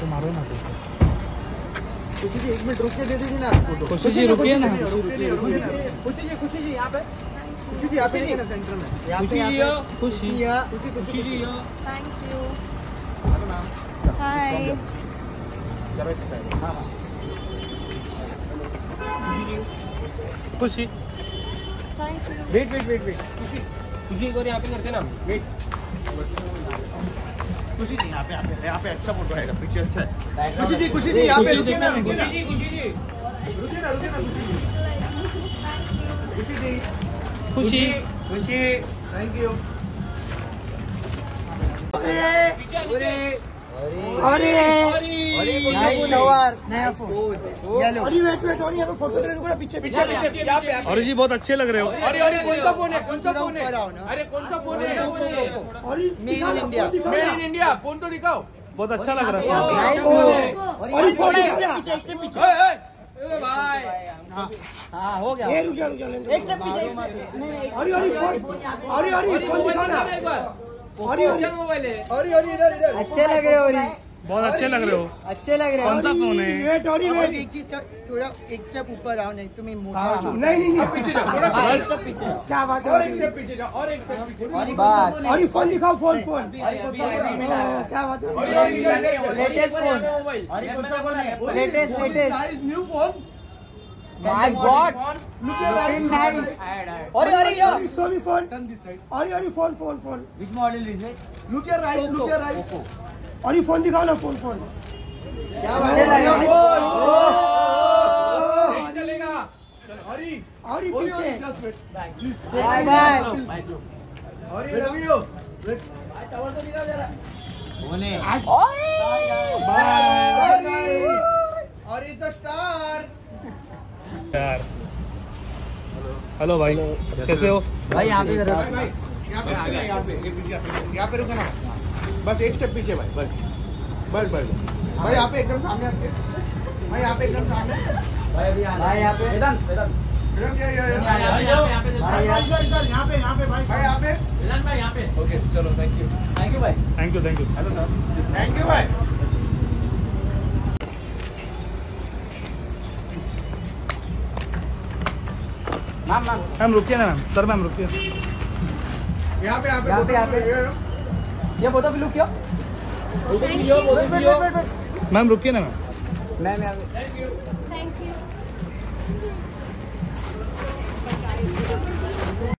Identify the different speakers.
Speaker 1: तो मारो ना
Speaker 2: खुशी जी एक मिनट रुक के दे दीजिए ना फ़ोटो
Speaker 1: खुशी जी रुकिए ना।
Speaker 2: रुकिए नहीं रुकिए ना।
Speaker 3: खुशी जी खुशी जी यहाँ पे
Speaker 2: खुशी जी यहाँ पे देखिए ना सेंटर में
Speaker 1: खुशी। जी हो। खुशी खुशी जी
Speaker 4: thank you hi
Speaker 1: Khushi.
Speaker 4: Thank you
Speaker 3: wait wait wait wait Khushi. Khushi एक बार यहाँ पे करते ना। वेट
Speaker 2: खुशी जी यहाँ पे यहाँ पे यहाँ पे अच्छा फ़ोटो आएगा पीछे अच्छा है। खुशी जी खुशी जी यहाँ पे रुकिए ना रुकिए ना।
Speaker 3: खुशी जी।
Speaker 2: रुकिए ना रुकिए ना खुशी जी। खुशी जी।
Speaker 1: खुशी।
Speaker 3: खुशी।
Speaker 2: थैंक यू
Speaker 3: अरे।
Speaker 2: नाइस नया फ़ोन
Speaker 3: अरे वेट वेट और पीछे पीछे पीछे
Speaker 1: जी बहुत अच्छे लग रहे हो।
Speaker 2: अरे अरे कौन सा फ़ोन है? कौन सा फ़ोन है? अरे कौन सा फ़ोन है? Made in India made in India phone तो दिखाओ।
Speaker 1: बहुत अच्छा लग रहा है।
Speaker 3: पीछे पीछे बाय
Speaker 5: हाँ। हो गया।
Speaker 3: ये रुक जा रुक जा
Speaker 5: एक स्टेप पीछे नहीं, नहीं,
Speaker 3: अरे अरे अरे अरे फ़ोन दिखा ना।
Speaker 6: एक बार
Speaker 3: अरे
Speaker 6: अच्छा मोबाइल है।
Speaker 2: अरे अरे इधर इधर।
Speaker 5: अच्छे लग रहे हो अरे
Speaker 1: बहुत अच्छे लग रहे हो।
Speaker 5: अच्छे लग रहे
Speaker 1: कौन सा फ़ोन है?
Speaker 3: वेट
Speaker 2: और
Speaker 3: वेट
Speaker 2: एक चीज़ का थोड़ा एक स्टेप ऊपर आओ नहीं तो मैं मोटा
Speaker 5: हाँ,
Speaker 2: हो
Speaker 5: हाँ।
Speaker 3: नहीं नहीं नहीं।
Speaker 2: पीछे जाओ थोड़ा
Speaker 5: हाँ, एक step पीछे
Speaker 3: क्या बात
Speaker 2: और एक स्टेप पीछे जाओ और एक स्टेप पीछे
Speaker 5: बात।
Speaker 3: अरे फ़ोन दिखाओ फ़ोन फ़ोन हाँ, क्या बात है?
Speaker 5: लेटेस्ट फ़ोन
Speaker 6: मोबाइल
Speaker 5: अरे कौन सा फ़ोन है latest latest
Speaker 2: new phone
Speaker 5: my god looking nice अरे अरे यो
Speaker 3: सॉरी फ़ोन अरे अरे phone phone phone
Speaker 5: which model is it
Speaker 2: look your right look your right
Speaker 3: अरे फ़ोन दिखाओ ना फ़ोन फ़ोन
Speaker 2: क्या बात है नया फ़ोन नहीं चलेगा। अरे
Speaker 3: अरे पीछे।
Speaker 5: बाय बाय
Speaker 2: अरे लव यू अरे अरे द स्टार
Speaker 1: यार हेलो भाई कैसे हो
Speaker 5: भाई यहाँ पे जरा
Speaker 2: भाई भाई यहाँ पे आ गया यहाँ पे यहाँ पे यहाँ पे रुको ना बस एक स्टेप पीछे भाई बस। बस बस। भाई यहाँ पे एकदम सामने आके। भाई यहाँ पे एकदम सामने।
Speaker 5: भाई यहाँ पे वेदांत वेदांत।
Speaker 2: इधर क्या ये- ये-
Speaker 5: भाई यहाँ
Speaker 3: यहाँ पे यहाँ पे। भाई
Speaker 2: भाई। यहाँ पे। ओके चलो थैंक यू
Speaker 5: थैंक यू भाई।
Speaker 1: Thank you thank you
Speaker 2: thank you भाई।
Speaker 5: Ma'am ma'am.
Speaker 1: मैम रुकिए ना मैम। सर मैम रुकिए।
Speaker 2: यहाँ पे
Speaker 5: यहाँ पे यहाँ पे।
Speaker 2: ये-
Speaker 5: ये बोतल भी लुक किया
Speaker 6: वीडियो वीडियो
Speaker 1: मैम रुकिए ना मैम।
Speaker 5: मैम यहाँ पे।